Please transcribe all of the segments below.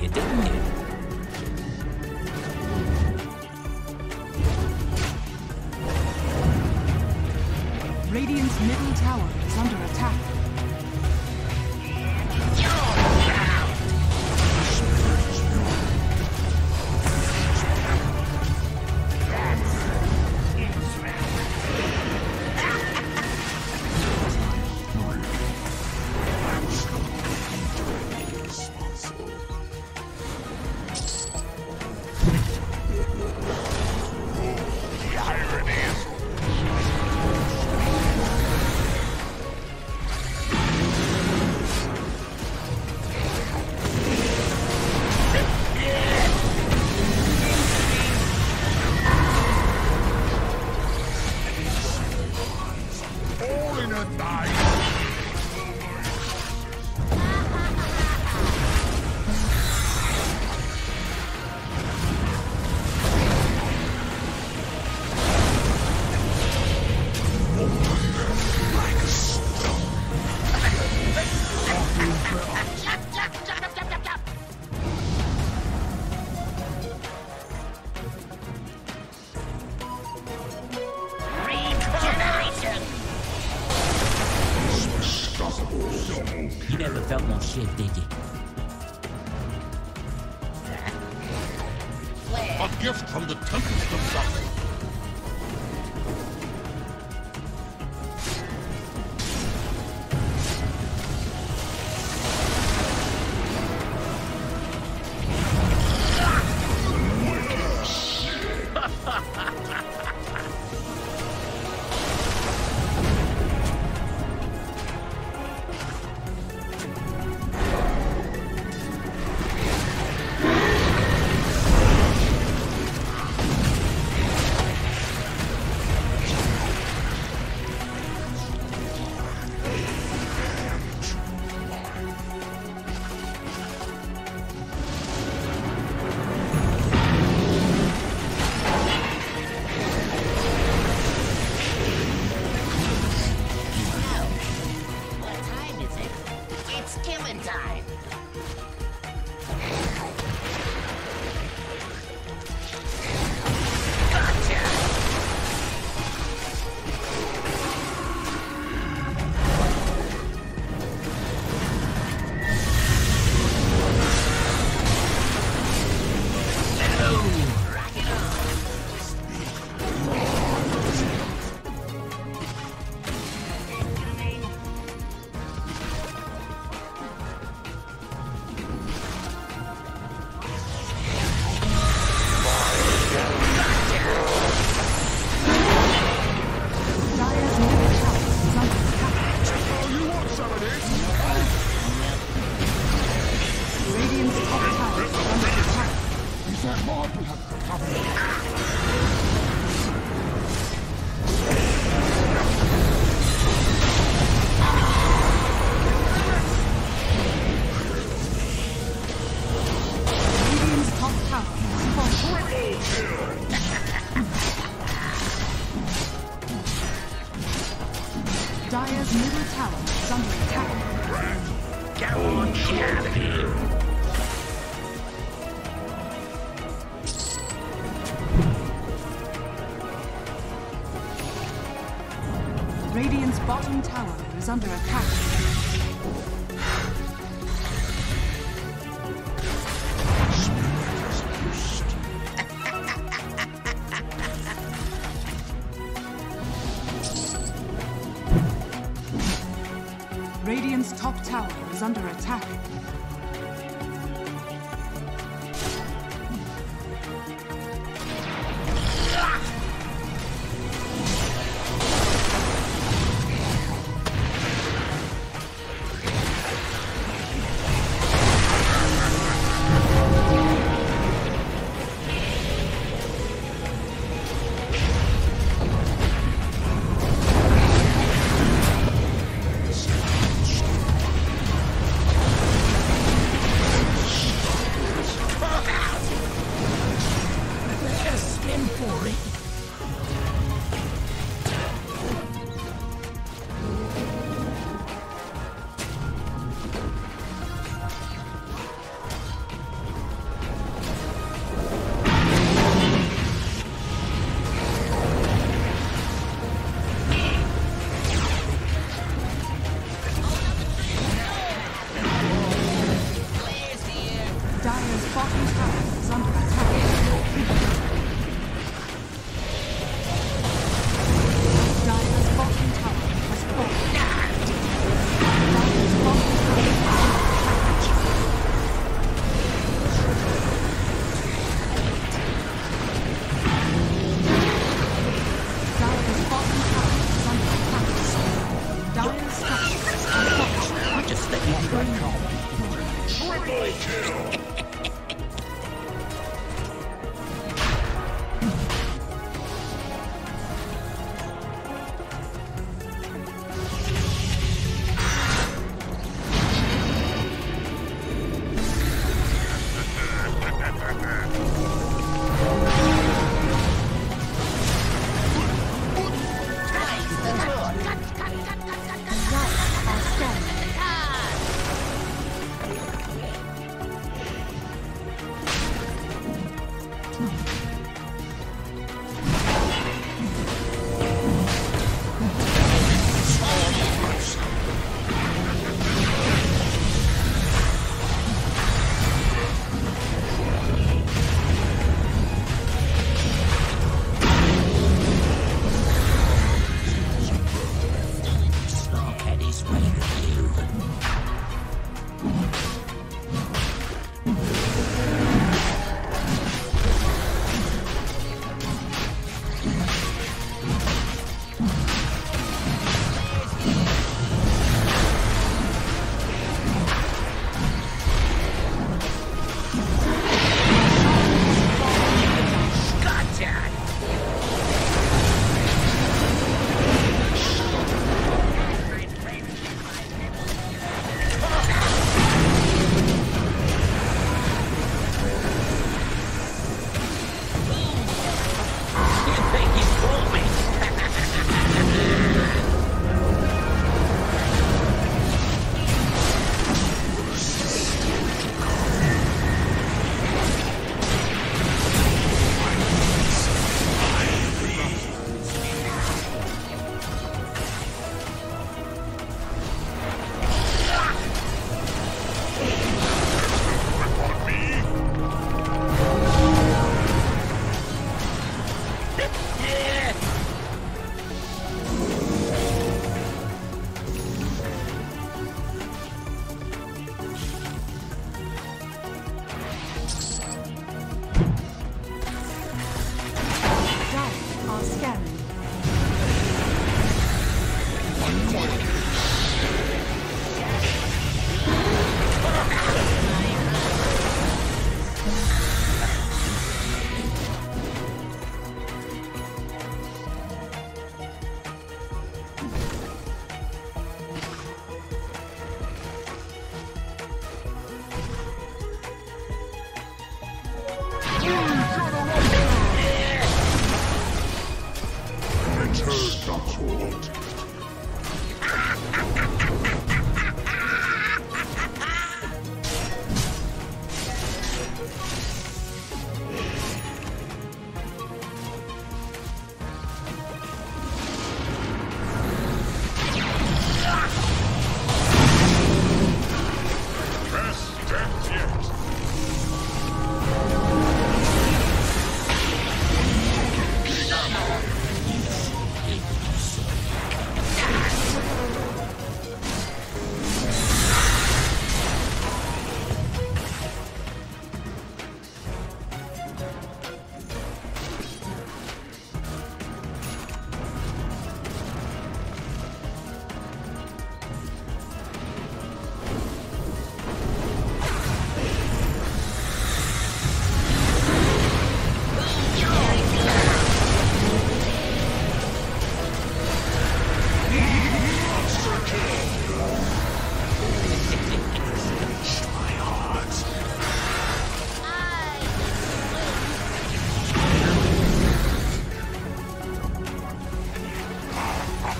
it didn't all in a day. shit, did you? A gift from the Tempest of South. bottom tower is under attack. Radiant's top tower is under attack.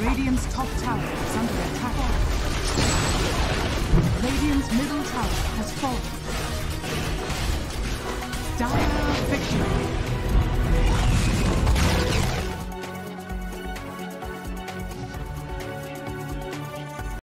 Radiant's top tower is under attack. Radiant's middle tower has fallen. Dire victory.